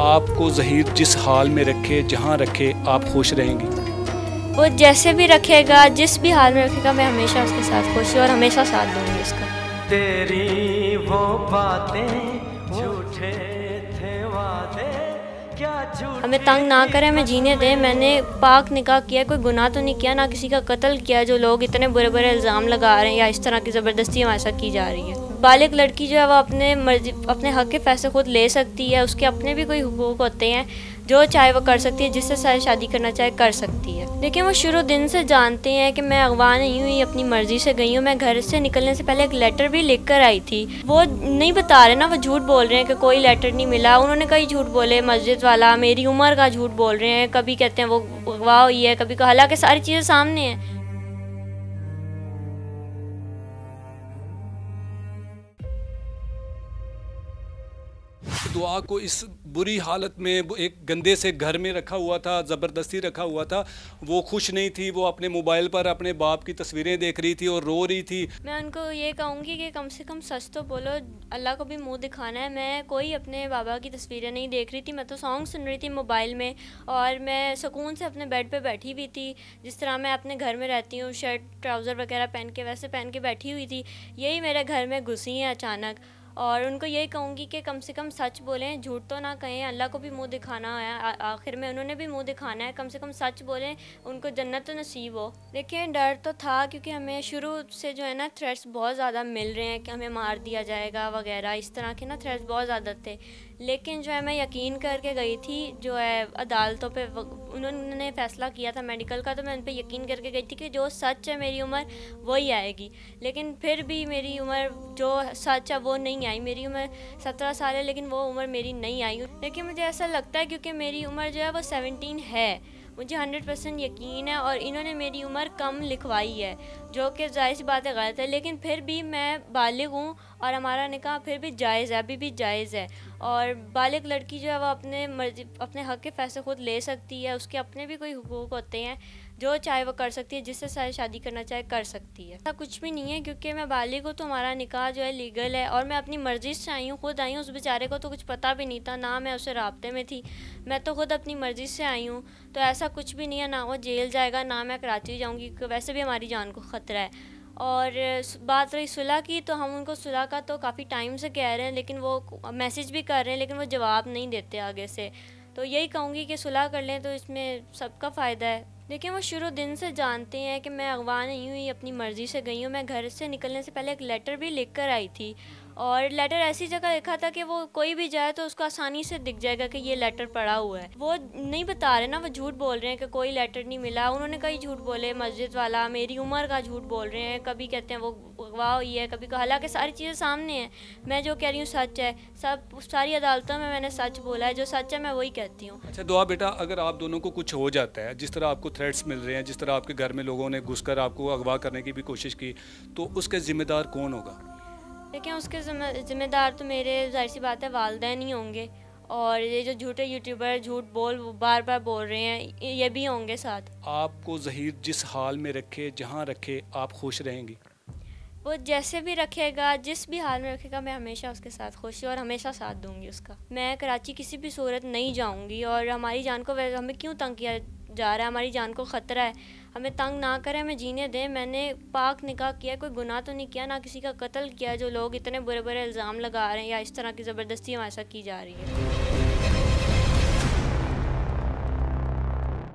आपको जहीर जिस हाल में रखे जहाँ रखे आप खुश रहेंगी। वो जैसे भी रखेगा जिस भी हाल में रखेगा मैं हमेशा उसके साथ खुश हूँ और हमेशा साथ दूँगी उसका। तेरी वो बातें झूठे थे वादे क्या झूठ हमें तंग ना करें हमें जीने दें। मैंने पाक निकाह किया कोई गुनाह तो नहीं किया ना किसी का कत्ल किया जो लोग इतने बुरे बुरे इल्ज़ाम लगा रहे हैं या इस तरह की ज़बरदस्ती हमारे साथ की जा रही है। बालिग लड़की जो है वो अपने मर्ज़ी, अपने हक के फैसले खुद ले सकती है, उसके अपने भी कोई हकूक होते हैं, जो चाहे वो कर सकती है, जिससे चाहे शादी करना चाहे कर सकती है। लेकिन वो शुरू दिन से जानते हैं कि मैं अगवा नहीं हुई, अपनी मर्ज़ी से गई हूँ। मैं घर से निकलने से पहले एक लेटर भी लिख कर आई थी। वो नहीं बता रहे ना, वो झूठ बोल रहे हैं कि कोई लेटर नहीं मिला। उन्होंने कई झूठ बोले, मस्जिद वाला, मेरी उम्र का झूठ बोल रहे हैं। कभी कहते हैं वो अगवा हुई है, कभी हालाँकि सारी चीज़ें सामने हैं। दुआ को इस बुरी हालत में, एक गंदे से घर में रखा हुआ था, ज़बरदस्ती रखा हुआ था, वो खुश नहीं थी, वो अपने मोबाइल पर अपने बाप की तस्वीरें देख रही थी और रो रही थी। मैं उनको ये कहूँगी कि कम से कम सच तो बोलो, अल्लाह को भी मुँह दिखाना है। मैं कोई अपने बाबा की तस्वीरें नहीं देख रही थी, मैं तो सॉन्ग सुन रही थी मोबाइल में और मैं सुकून से अपने बेड पर बैठी हुई थी। जिस तरह मैं अपने घर में रहती हूँ, शर्ट ट्राउज़र वगैरह पहन के, वैसे पहन के बैठी हुई थी। यही मेरे घर में घुसी हैं अचानक। और उनको यही कहूँगी कि कम से कम सच बोलें, झूठ तो ना कहें, अल्लाह को भी मुँह दिखाना है आखिर में उन्होंने भी मुँह दिखाना है, कम से कम सच बोलें, उनको जन्नत तो नसीब हो। देखिए, डर तो था क्योंकि हमें शुरू से जो है ना थ्रेट्स बहुत ज़्यादा मिल रहे हैं कि हमें मार दिया जाएगा वगैरह, इस तरह के ना थ्रेट्स बहुत ज़्यादा थे। लेकिन जो है, मैं यकीन करके गई थी, जो है, अदालतों पे उन्होंने फ़ैसला किया था मेडिकल का तो मैं उन पर यकीन करके गई थी कि जो सच है मेरी उम्र, वही आएगी। लेकिन फिर भी मेरी उम्र जो सच है, वो नहीं आई। मेरी उम्र सत्रह साल है, लेकिन वो उम्र मेरी नहीं आई। लेकिन मुझे ऐसा लगता है क्योंकि मेरी उम्र जो है, वो सेवनटीन है। मुझे हंड्रेड परसेंट यकीन है और इन्होंने मेरी उम्र कम लिखवाई है, जो कि ज़ाहिर सी बात है गलत है। लेकिन फिर भी मैं बालिग हूँ और हमारा निकाह फिर भी जायज़ है, अभी भी जायज़ है। और बालिग लड़की जो है, वो अपने मर्ज़ी, अपने हक के फैसले खुद ले सकती है, उसके अपने भी कोई हकूक़ होते हैं। जो चाहे वो कर सकती है, जिससे चाहे शादी करना चाहे कर सकती है। ऐसा कुछ भी नहीं है, क्योंकि मैं बालिग हूँ तो हमारा निकाह जो है लीगल है, और मैं अपनी मर्ज़ी से आई हूँ, खुद आई हूँ, उस बेचारे को तो कुछ पता भी नहीं था, ना मैं उसे रबते में थी, मैं तो खुद अपनी मर्ज़ी से आई हूँ। तो ऐसा कुछ भी नहीं है, ना वो जेल जाएगा, ना मैं कराची जाऊँगी वैसे भी हमारी जान को ख़तरा है। और बात रही सुलह की तो हम उनको सुलह का तो काफ़ी टाइम से कह रहे हैं, लेकिन वो मैसेज भी कर रहे हैं, लेकिन वो जवाब नहीं देते आगे से। तो यही कहूँगी कि सुलह कर लें तो इसमें सबका फ़ायदा है। देखिए, वो शुरू दिन से जानते हैं कि मैं अगवा नहीं हुई, अपनी मर्ज़ी से गई हूँ। मैं घर से निकलने से पहले एक लेटर भी लिख कर आई थी और लेटर ऐसी जगह लिखा था कि वो कोई भी जाए तो उसको आसानी से दिख जाएगा कि ये लेटर पड़ा हुआ है। वो नहीं बता रहे ना, वो झूठ बोल रहे हैं कि कोई लेटर नहीं मिला। उन्होंने कई झूठ बोले, मस्जिद वाला, मेरी उम्र का झूठ बोल रहे हैं, कभी कहते हैं वो वाह हुई है। कभी हालाँकि सारी चीज़ें सामने हैं। मैं जो कह रही हूँ सच है। सब सारी अदालतों में मैंने सच बोला है। जो सच है मैं वही कहती हूँ। अच्छा दुआ बेटा अगर आप दोनों को कुछ हो जाता है जिस तरह आपको थ्रेट्स मिल रहे हैं जिस तरह आपके घर में लोगों ने घुस आपको अगवा करने की भी कोशिश की तो उसके ज़िम्मेदार कौन होगा? लेकिन उसके ज़िम्मेदार तो मेरे ज़ाहिर सी बात है वालदेन ही होंगे। और ये जो झूठे यूट्यूबर झूठ बोल बार बार बोल रहे हैं ये भी होंगे साथ। आपको जहीर जिस हाल में रखे जहाँ रखे आप खुश रहेंगी। वो जैसे भी रखेगा, जिस भी हाल में रखेगा, मैं हमेशा उसके साथ खुश और हमेशा साथ दूँगी उसका। मैं कराची किसी भी सूरत नहीं जाऊँगी और हमारी जान को हमें क्यों तंग किया जा रहा है? हमारी जान को ख़तरा है। हमें तंग ना करें, हमें जीने दें। मैंने पाक निकाह किया कोई गुनाह तो नहीं किया, ना किसी का कत्ल किया जो लोग इतने बुरे बुरे इल्ज़ाम लगा रहे हैं या इस तरह की ज़बरदस्ती हमारे साथ की जा रही है।